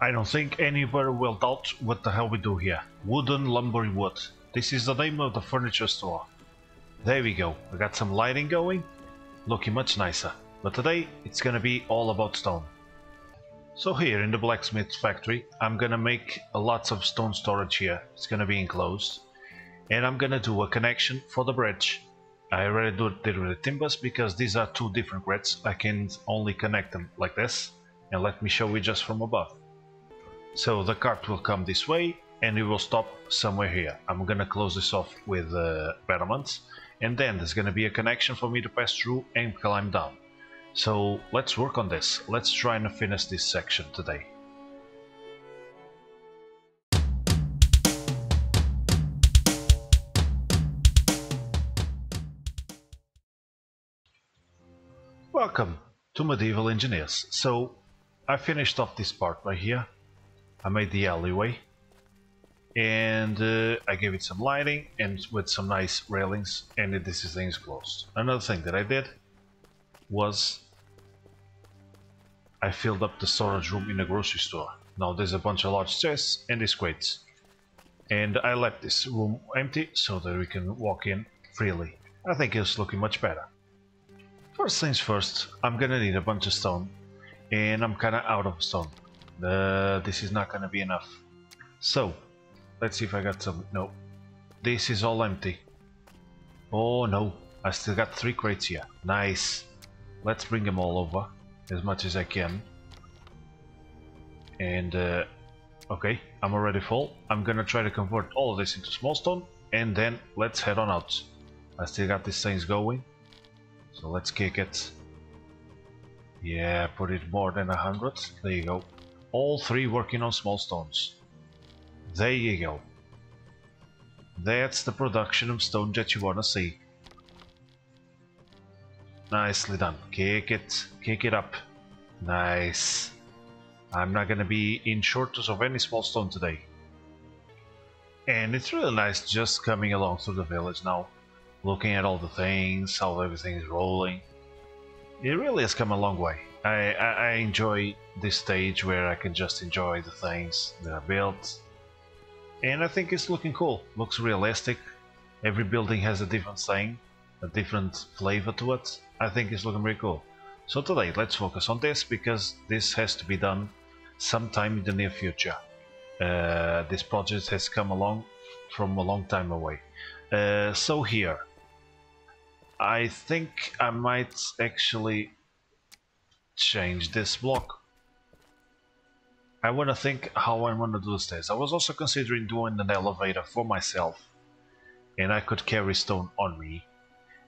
I don't think anybody will doubt what the hell we do here. Wooden lumbering wood. This is the name of the furniture store. There we go. We got some lighting going. Looking much nicer. But today it's gonna be all about stone. So here in the blacksmith factory I'm gonna make lots of stone storage here. It's gonna be enclosed. And I'm gonna do a connection for the bridge. I already did it with the timbers because these are two different grids. I can only connect them like this. And let me show you just from above. So the cart will come this way and it will stop somewhere here. I'm gonna close this off with uh, battlements and then there's gonna be a connection for me to pass through and climb down. So let's work on this. Let's try and finish this section today. Welcome to Medieval Engineers. So I finished off this part right here. I made the alleyway and uh, I gave it some lighting and with some nice railings and this thing is closed. Another thing that I did was I filled up the storage room in a grocery store. Now there's a bunch of large chests and these crates. And I left this room empty so that we can walk in freely. I think it's looking much better. First things first, I'm gonna need a bunch of stone and I'm kinda out of stone. Uh, this is not gonna be enough. So, let's see if I got some. No, this is all empty. Oh no, I still got three crates here. Nice. Let's bring them all over as much as I can. And uh, okay, I'm already full. I'm gonna try to convert all of this into small stone and then let's head on out. I still got these things going, so let's kick it. Yeah, put it more than a hundred. There you go. All three working on small stones. There you go. That's the production of stone that you wanna see. Nicely done. Kick it. Kick it up. Nice. I'm not gonna be in shortage of any small stone today. And it's really nice just coming along through the village now. Looking at all the things, how everything is rolling. It really has come a long way. I, I, I enjoy this stage where I can just enjoy the things that I built. And I think it's looking cool. Looks realistic. Every building has a different thing, a different flavor to it. I think it's looking very cool. So today, let's focus on this because this has to be done sometime in the near future. Uh, this project has come along from a long time away. Uh, so here, I think I might actually change this block. I want to think how I want to do this. I was also considering doing an elevator for myself and I could carry stone on me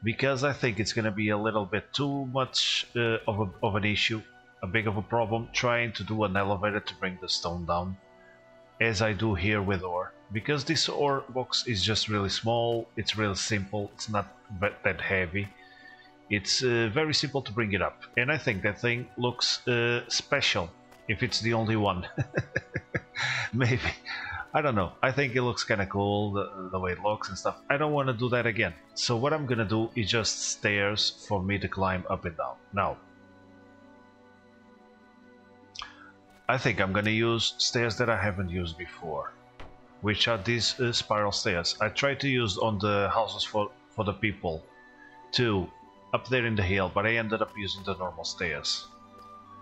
because I think it's going to be a little bit too much uh, of, a, of an issue, a big of a problem trying to do an elevator to bring the stone down as I do here with ore because this ore box is just really small, it's really simple, it's not that heavy it's uh, very simple to bring it up and I think that thing looks uh, special if it's the only one. Maybe. I don't know. I think it looks kinda cool the, the way it looks and stuff. I don't want to do that again. So what I'm gonna do is just stairs for me to climb up and down. Now I think I'm gonna use stairs that I haven't used before which are these uh, spiral stairs. I tried to use on the houses for for the people too up there in the hill, but I ended up using the normal stairs.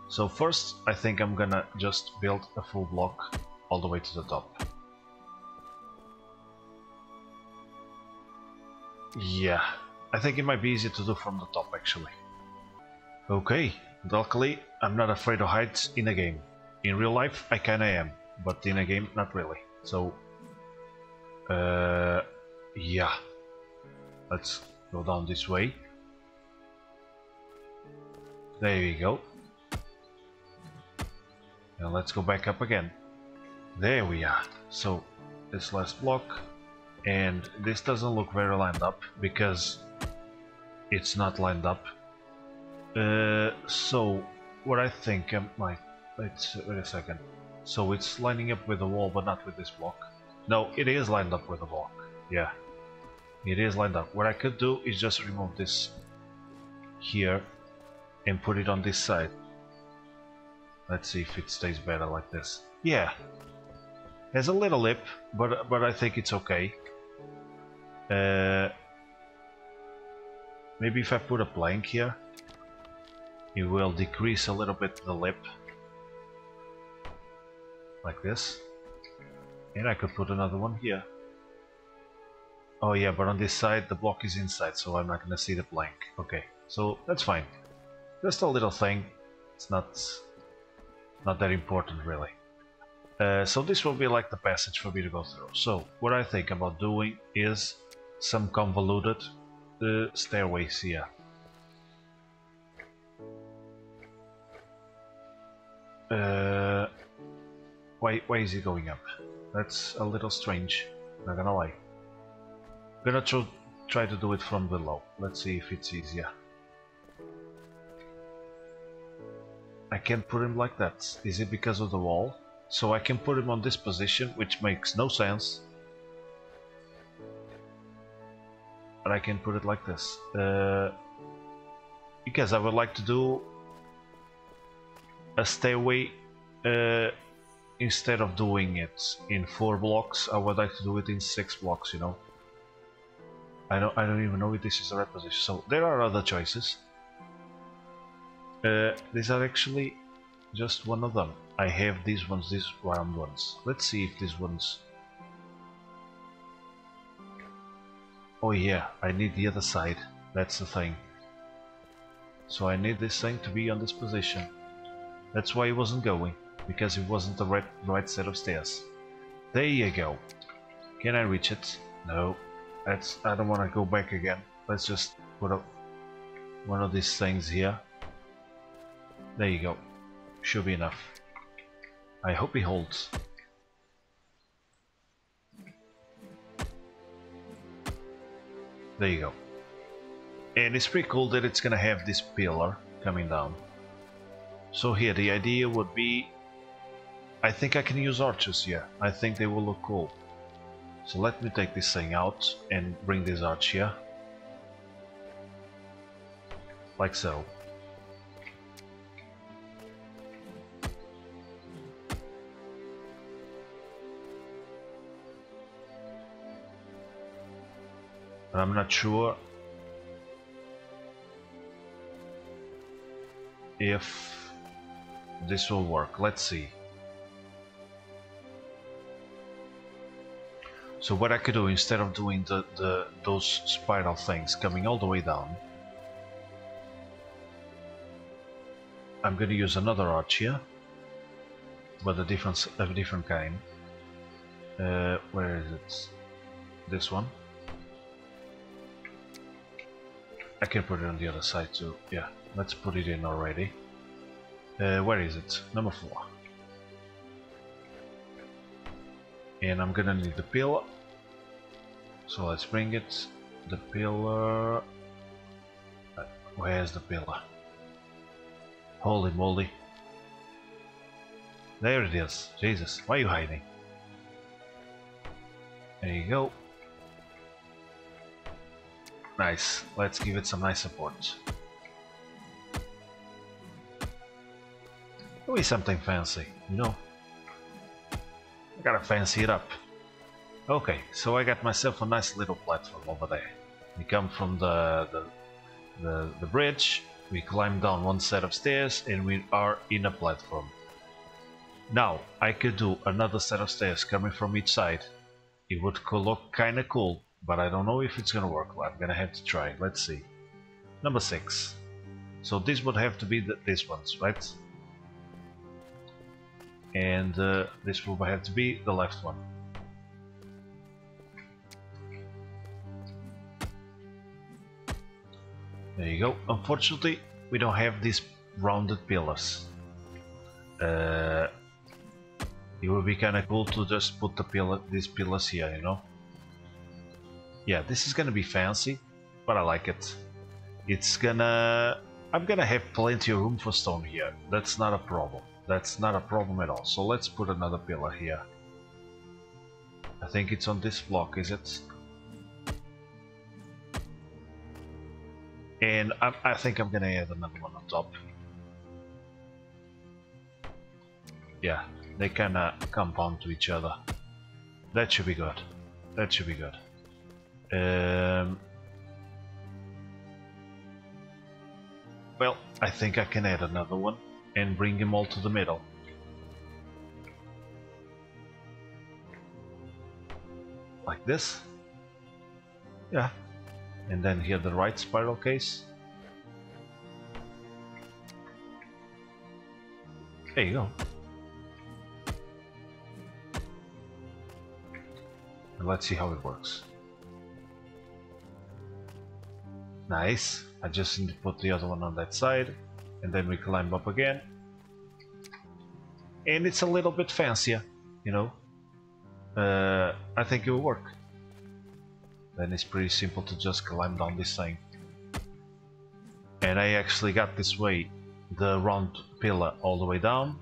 So first, I think I'm gonna just build a full block all the way to the top. Yeah, I think it might be easier to do from the top actually. Okay, luckily I'm not afraid of heights in a game. In real life I kinda am, but in a game not really. So, uh, yeah, let's go down this way. There we go. Now let's go back up again. There we are. So this last block and this doesn't look very lined up because it's not lined up. Uh, so what I think I might let's wait a second. So it's lining up with the wall but not with this block. No, it is lined up with the block. Yeah. It is lined up. What I could do is just remove this here and put it on this side. Let's see if it stays better like this. Yeah. Has a little lip, but but I think it's okay. Uh, maybe if I put a plank here, it will decrease a little bit the lip. Like this. And I could put another one here. Oh yeah, but on this side the block is inside, so I'm not gonna see the blank. Okay, so that's fine. Just a little thing. It's not not that important really. Uh, so this will be like the passage for me to go through. So what I think about doing is some convoluted uh, stairways here. Uh, why, why is he going up? That's a little strange, not gonna lie. I'm gonna tr try to do it from below. Let's see if it's easier. I can't put him like that. Is it because of the wall? So I can put him on this position, which makes no sense. But I can put it like this. Uh, because I would like to do a stairway uh, instead of doing it in four blocks. I would like to do it in six blocks, you know. I don't, I don't even know if this is the right position. So there are other choices. Uh, these are actually just one of them. I have these ones, these round ones. Let's see if these ones... Oh yeah, I need the other side. That's the thing. So I need this thing to be on this position. That's why it wasn't going, because it wasn't the right, right set of stairs. There you go. Can I reach it? No. That's, I don't want to go back again. Let's just put up one of these things here. There you go. Should be enough. I hope he holds. There you go. And it's pretty cool that it's gonna have this pillar coming down. So here the idea would be I think I can use arches here. I think they will look cool. So let me take this thing out and bring this arch here. Like so. I'm not sure if this will work. Let's see. So what I could do instead of doing the, the those spiral things coming all the way down, I'm going to use another arch here, but a different a different kind. Uh, where is it? This one. I can put it on the other side too. Yeah, let's put it in already. Uh, where is it? Number 4. And I'm gonna need the pillar. So let's bring it. The pillar... Uh, where's the pillar? Holy moly. There it is. Jesus, why are you hiding? There you go. Nice. Let's give it some nice support. Do something fancy, you know? I gotta fancy it up. Okay, so I got myself a nice little platform over there. We come from the, the, the, the bridge, we climb down one set of stairs, and we are in a platform. Now, I could do another set of stairs coming from each side. It would look kinda cool, but I don't know if it's gonna work. I'm gonna have to try. Let's see. Number six. So this would have to be the, these ones, right? And uh, this will have to be the left one. There you go. Unfortunately, we don't have these rounded pillars. Uh, it would be kind of cool to just put the pillar, these pillars here, you know. Yeah, this is gonna be fancy, but I like it. It's gonna... I'm gonna have plenty of room for stone here. That's not a problem. That's not a problem at all. So let's put another pillar here. I think it's on this block, is it? And I, I think I'm gonna add another one on top. Yeah, they kinda compound to each other. That should be good. That should be good. Um, well, I think I can add another one and bring them all to the middle. Like this. Yeah. And then here the right spiral case. There you go. And let's see how it works. Nice. I just need to put the other one on that side and then we climb up again. And it's a little bit fancier, you know. Uh, I think it will work. Then it's pretty simple to just climb down this thing. And I actually got this way the round pillar all the way down.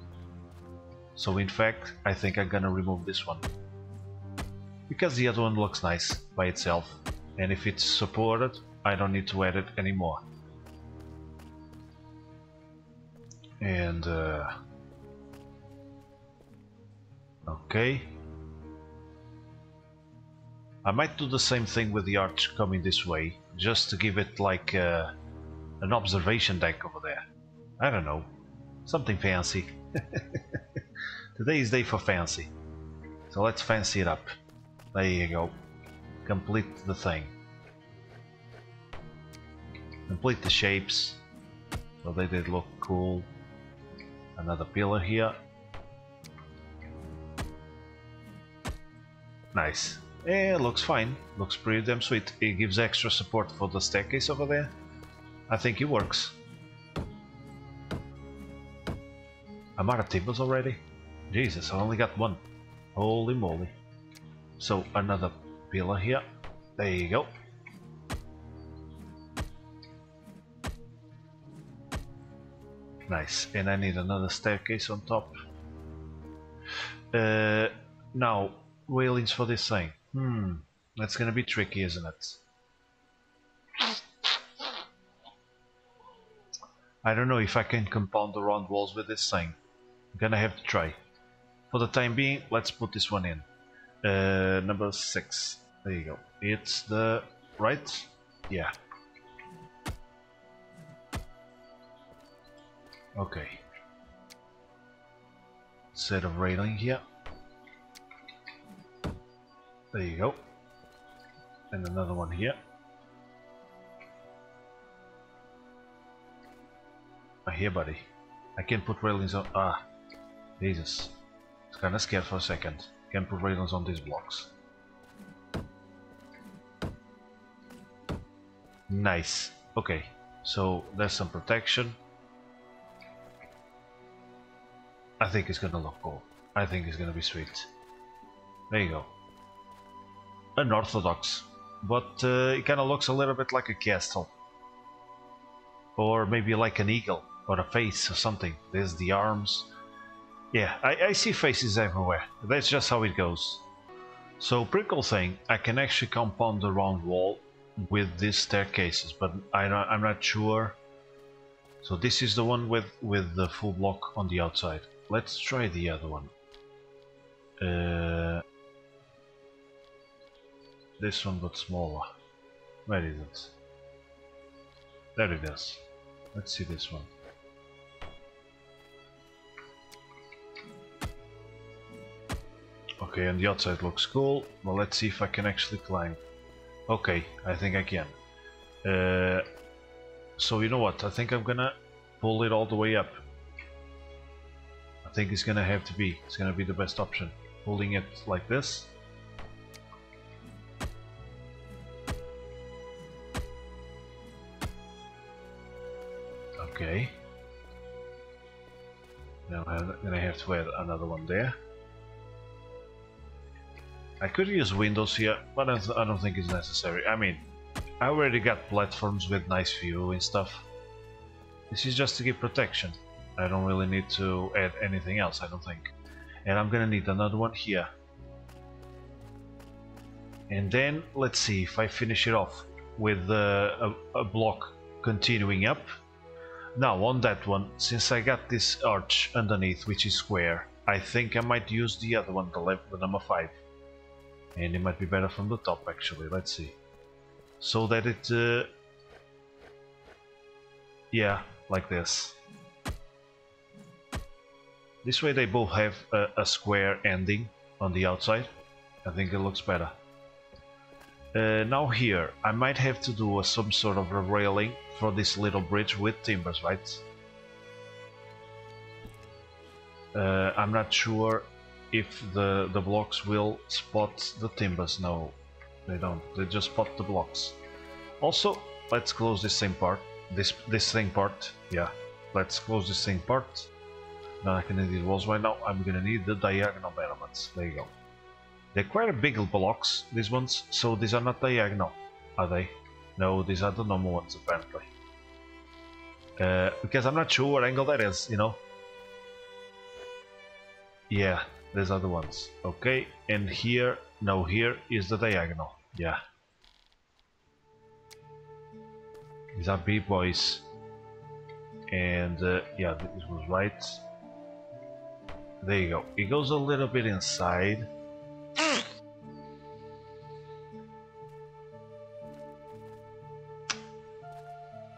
So in fact, I think I'm gonna remove this one. Because the other one looks nice by itself. And if it's supported, I don't need to add it anymore. And uh, okay. I might do the same thing with the arch coming this way, just to give it like uh, an observation deck over there. I don't know, something fancy. Today is day for fancy, so let's fancy it up. There you go. Complete the thing. Complete the shapes, so they did look cool. Another pillar here. Nice. Yeah, looks fine. Looks pretty damn sweet. It gives extra support for the staircase over there. I think it works. I'm out of tables already? Jesus, I only got one. Holy moly. So, another pillar here. There you go. Nice, and I need another staircase on top. Uh, now, railings for this thing. Hmm, that's gonna be tricky, isn't it? I don't know if I can compound the round walls with this thing. I'm gonna have to try. For the time being, let's put this one in. Uh, number 6. There you go. It's the... right? Yeah. Okay. Set of railing here. There you go. And another one here. Ah, here buddy. I can put railings on... Ah. Jesus. I was kinda scared for a second. Can put railings on these blocks. Nice. Okay. So there's some protection. I think it's gonna look cool. I think it's gonna be sweet. There you go. Unorthodox, but uh, it kind of looks a little bit like a castle. Or maybe like an eagle, or a face or something. There's the arms. Yeah, I, I see faces everywhere. That's just how it goes. So, pretty cool thing, I can actually compound the round wall with these staircases, but I I'm not sure. So this is the one with, with the full block on the outside. Let's try the other one. Uh, this one but smaller. Where is it? There it is. Let's see this one. Okay, and the outside looks cool. Well, let's see if I can actually climb. Okay, I think I can. Uh, so you know what? I think I'm gonna pull it all the way up. Think it's gonna have to be. It's gonna be the best option. Holding it like this. Okay. Now I'm gonna have to add another one there. I could use windows here, but I don't think it's necessary. I mean, I already got platforms with nice view and stuff. This is just to give protection. I don't really need to add anything else, I don't think. And I'm gonna need another one here. And then, let's see if I finish it off with uh, a, a block continuing up. Now, on that one, since I got this arch underneath, which is square, I think I might use the other one, the, level, the number 5. And it might be better from the top actually, let's see. So that it... Uh, yeah, like this. This way they both have a, a square ending on the outside. I think it looks better. Uh, now here, I might have to do a, some sort of a railing for this little bridge with timbers, right? Uh, I'm not sure if the, the blocks will spot the timbers. No, they don't. They just spot the blocks. Also, let's close this same part. This this thing part. Yeah, let's close this thing part. Now I can need walls right now. I'm gonna need the diagonal elements. There you go. They're quite big blocks, these ones, so these are not diagonal, are they? No, these are the normal ones apparently. Uh, because I'm not sure what angle that is, you know? Yeah, these are the ones. Okay, and here, no, here is the diagonal. Yeah. These are big boys. And uh, yeah, this was right. There you go. It goes a little bit inside.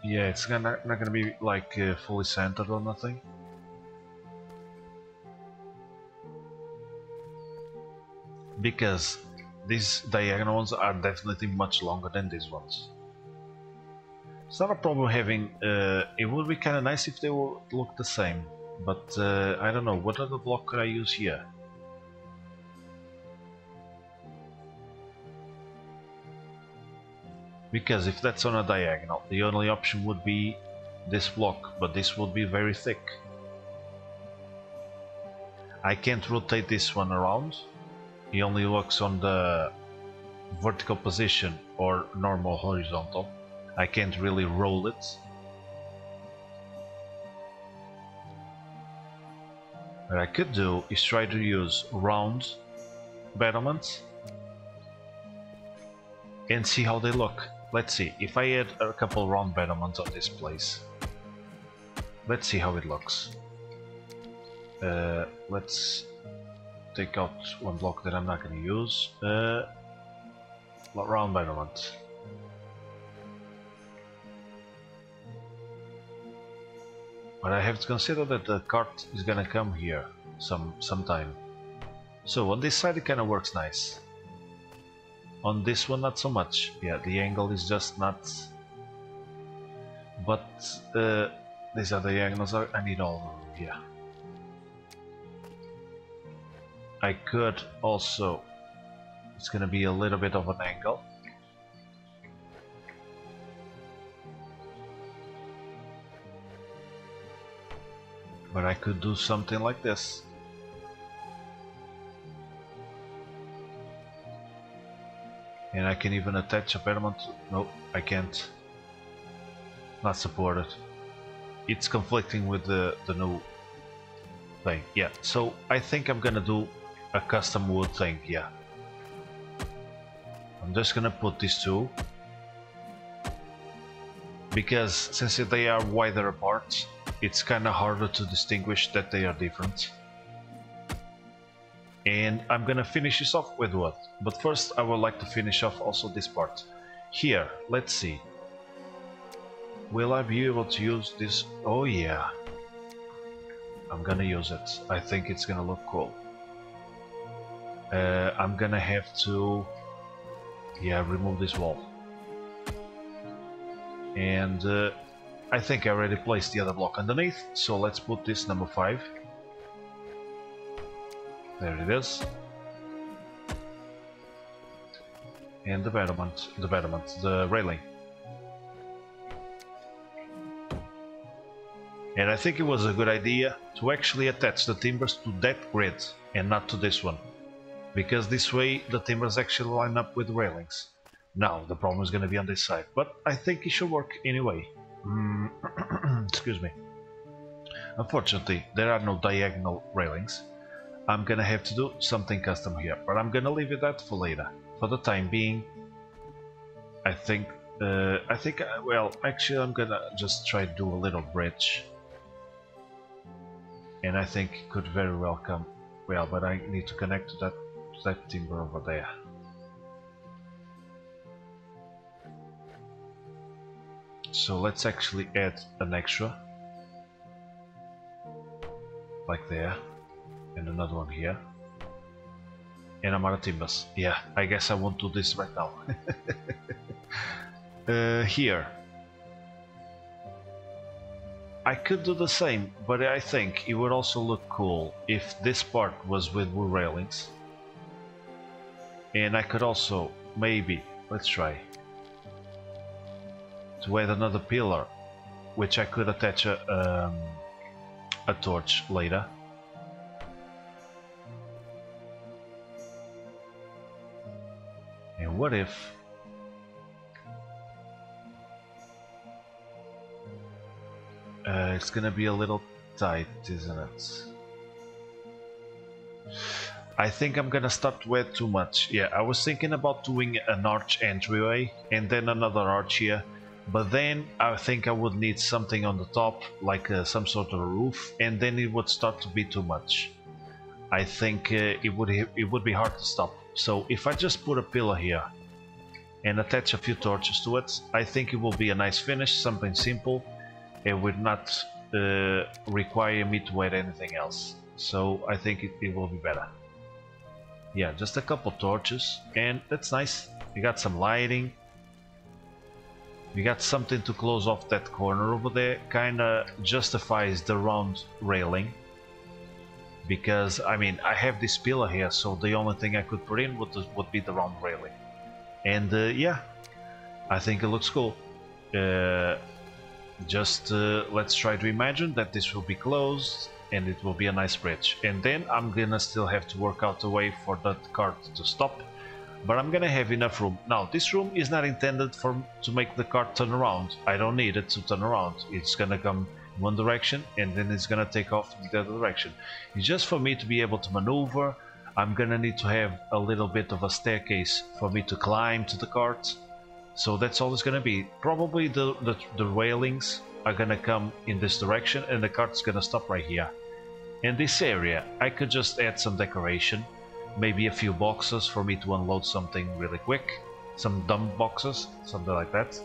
Yeah, it's gonna, not gonna be like uh, fully centered or nothing. Because these diagonal ones are definitely much longer than these ones. It's not a problem having, uh, it would be kinda nice if they would look the same, but uh, I don't know, what other block could I use here? Because if that's on a diagonal, the only option would be this block, but this would be very thick. I can't rotate this one around, he only works on the vertical position or normal horizontal. I can't really roll it. What I could do is try to use round battlements and see how they look. Let's see, if I add a couple round battlements on this place, let's see how it looks. Uh, let's take out one block that I'm not going to use. Uh, round battlement. But I have to consider that the cart is gonna come here some sometime. So on this side it kinda works nice. On this one not so much. Yeah, the angle is just not... But uh, these are the angles I need all yeah. I could also... It's gonna be a little bit of an angle. But I could do something like this. And I can even attach a permanent... No, I can't. Not supported. It's conflicting with the, the new thing. Yeah, so I think I'm gonna do a custom wood thing, yeah. I'm just gonna put these two. Because since they are wider apart, it's kinda harder to distinguish that they are different. And I'm gonna finish this off with what? But first I would like to finish off also this part. Here, let's see. Will I be able to use this? Oh yeah. I'm gonna use it. I think it's gonna look cool. Uh, I'm gonna have to yeah remove this wall and uh, I think I already placed the other block underneath, so let's put this number 5. There it is. And the battlement, the battlement, the railing. And I think it was a good idea to actually attach the timbers to that grid and not to this one. Because this way the timbers actually line up with railings. Now the problem is going to be on this side, but I think it should work anyway. Mm, excuse me. Unfortunately, there are no diagonal railings. I'm gonna have to do something custom here, but I'm gonna leave it that for later. For the time being, I think, uh, I think, uh, well, actually I'm gonna just try to do a little bridge. And I think it could very well come Well, but I need to connect to that, to that timber over there. So let's actually add an extra. Like there. And another one here. And of timbers. Yeah, I guess I won't do this right now. uh, here. I could do the same, but I think it would also look cool if this part was with wood railings. And I could also, maybe, let's try, to add another pillar, which I could attach a, um, a torch later. And what if uh, it's gonna be a little tight, isn't it? I think I'm gonna start with too much. Yeah, I was thinking about doing an arch entryway and then another arch here, but then I think I would need something on the top, like uh, some sort of roof, and then it would start to be too much. I think uh, it would it would be hard to stop. So if I just put a pillar here and attach a few torches to it, I think it will be a nice finish, something simple, and would not uh, require me to add anything else. So I think it, it will be better. Yeah, just a couple torches, and that's nice. You got some lighting. You got something to close off that corner over there. Kinda justifies the round railing. Because I mean I have this pillar here so the only thing I could put in would, would be the round railing. And uh, yeah I think it looks cool. Uh, just uh, let's try to imagine that this will be closed and it will be a nice bridge. And then I'm gonna still have to work out a way for that cart to stop but I'm gonna have enough room now this room is not intended for to make the cart turn around I don't need it to turn around it's gonna come one direction and then it's gonna take off the other direction. It's just for me to be able to maneuver. I'm gonna need to have a little bit of a staircase for me to climb to the cart. So that's all it's gonna be. Probably the, the, the railings are gonna come in this direction and the cart's gonna stop right here. In this area I could just add some decoration. Maybe a few boxes for me to unload something really quick. Some dump boxes, something like that.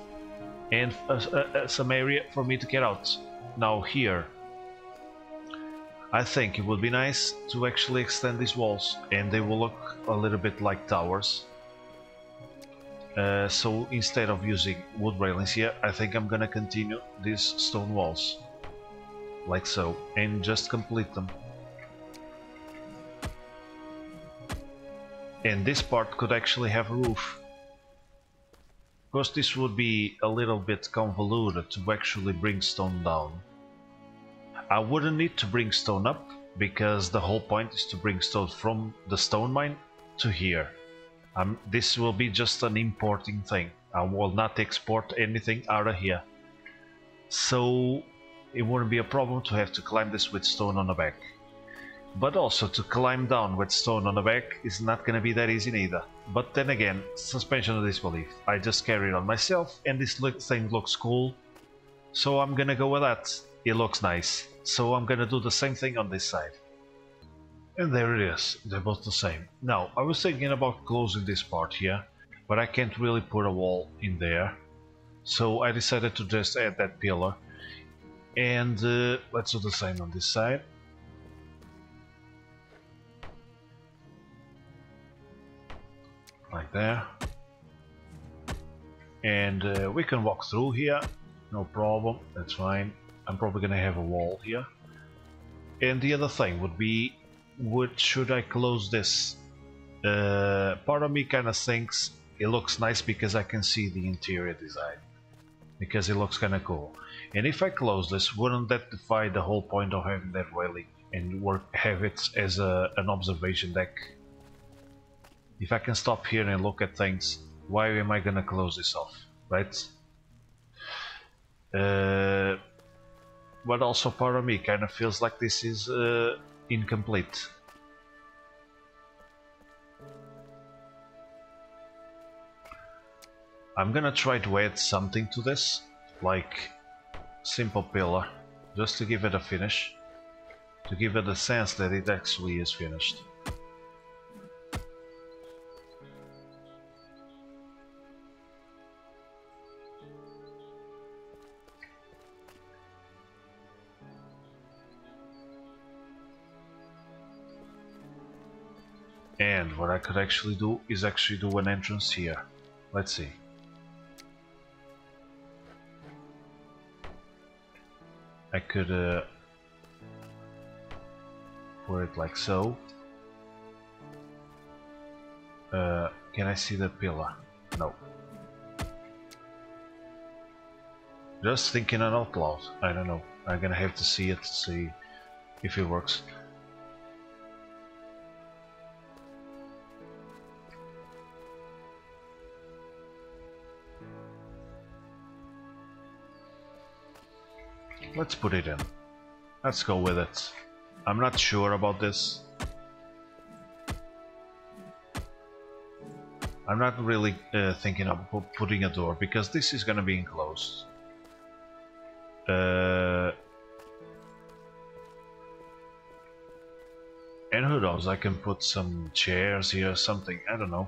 And some area for me to get out now here I think it would be nice to actually extend these walls and they will look a little bit like towers uh, so instead of using wood railings here I think I'm gonna continue these stone walls like so and just complete them and this part could actually have a roof course this would be a little bit convoluted to actually bring stone down. I wouldn't need to bring stone up, because the whole point is to bring stone from the stone mine to here. Um, this will be just an importing thing. I will not export anything out of here. So it wouldn't be a problem to have to climb this with stone on the back. But also to climb down with stone on the back is not gonna be that easy neither. But then again, suspension of disbelief. I just carry it on myself and this look thing looks cool. So I'm gonna go with that. It looks nice. So I'm gonna do the same thing on this side. And there it is, they're both the same. Now, I was thinking about closing this part here, but I can't really put a wall in there. So I decided to just add that pillar. And uh, let's do the same on this side. Like there. And uh, we can walk through here. No problem. That's fine. I'm probably gonna have a wall here. And the other thing would be would should I close this? Uh, part of me kind of thinks it looks nice because I can see the interior design. Because it looks kind of cool. And if I close this wouldn't that defy the whole point of having that railing and work have it as a, an observation deck if I can stop here and look at things, why am I gonna close this off, right? Uh, but also part of me kind of feels like this is uh, incomplete. I'm gonna try to add something to this, like simple pillar, just to give it a finish. to give it a sense that it actually is finished. And what I could actually do is actually do an entrance here. Let's see. I could uh, put it like so. Uh, can I see the pillar? No. Just thinking out loud. I don't know. I'm gonna have to see it to see if it works. Let's put it in. Let's go with it. I'm not sure about this. I'm not really uh, thinking of putting a door because this is gonna be enclosed. Uh, and who knows, I can put some chairs here, something, I don't know.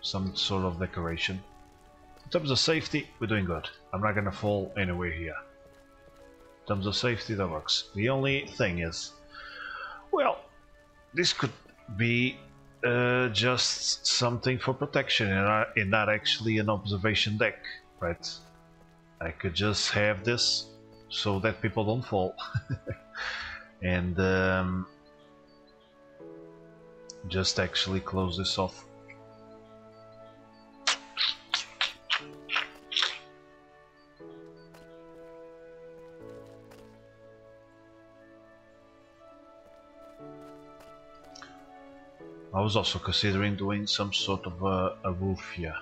Some sort of decoration. In terms of safety, we're doing good. I'm not gonna fall anywhere here. In terms of safety, that works. The only thing is, well, this could be uh, just something for protection and, not actually an observation deck, right? I could just have this so that people don't fall. and um, just actually close this off. Was also considering doing some sort of a, a roof here.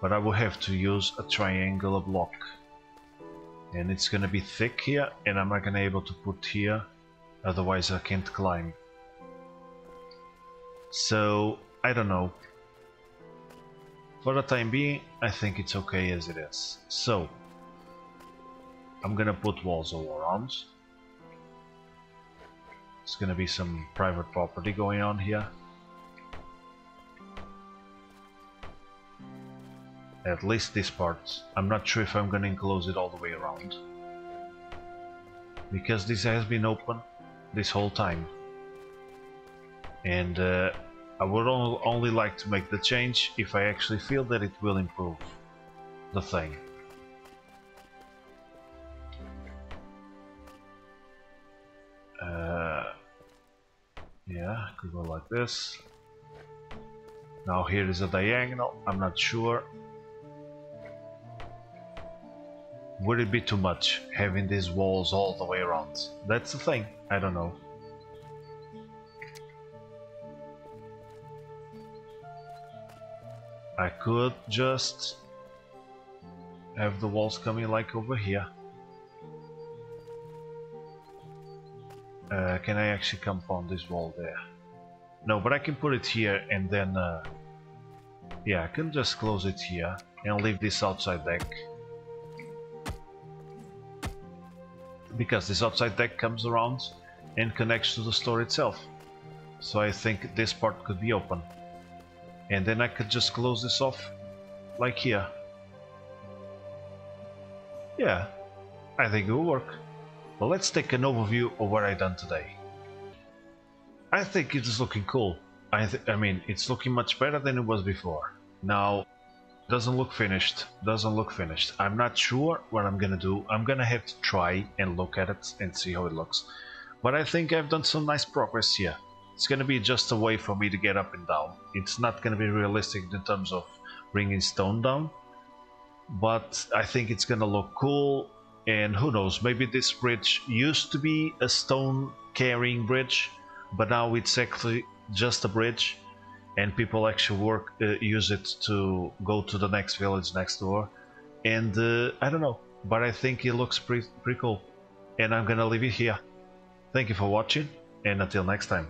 But I will have to use a triangular block. And it's gonna be thick here and I'm not gonna be able to put here, otherwise I can't climb. So, I don't know. For the time being, I think it's okay as it is. So, I'm gonna put walls all around. It's gonna be some private property going on here. At least this part. I'm not sure if I'm gonna enclose it all the way around. Because this has been open this whole time. And uh, I would only like to make the change if I actually feel that it will improve the thing. Yeah, could go like this. Now here is a diagonal, I'm not sure. Would it be too much, having these walls all the way around? That's the thing, I don't know. I could just have the walls coming like over here. Uh, can I actually come on this wall there? No, but I can put it here and then... Uh, yeah, I can just close it here and leave this outside deck. Because this outside deck comes around and connects to the store itself. So I think this part could be open. And then I could just close this off like here. Yeah, I think it will work. But let's take an overview of what I done today. I think it is looking cool. I, I mean, it's looking much better than it was before. Now, doesn't look finished, doesn't look finished. I'm not sure what I'm gonna do. I'm gonna have to try and look at it and see how it looks. But I think I've done some nice progress here. It's gonna be just a way for me to get up and down. It's not gonna be realistic in terms of bringing stone down. But I think it's gonna look cool and who knows, maybe this bridge used to be a stone carrying bridge, but now it's actually just a bridge and people actually work uh, use it to go to the next village next door. And uh, I don't know but I think it looks pretty, pretty cool. And I'm gonna leave it here. Thank you for watching and until next time